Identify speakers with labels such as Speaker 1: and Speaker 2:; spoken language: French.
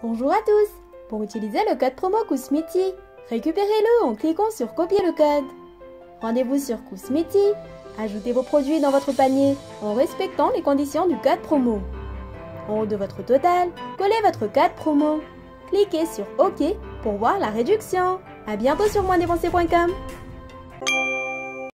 Speaker 1: Bonjour à tous Pour utiliser le code promo Kousmeti, récupérez-le en cliquant sur Copier le code. Rendez-vous sur Kousmeti, ajoutez vos produits dans votre panier en respectant les conditions du code promo. En haut de votre total, collez votre code promo. Cliquez sur OK pour voir la réduction. A bientôt sur moindépenser.com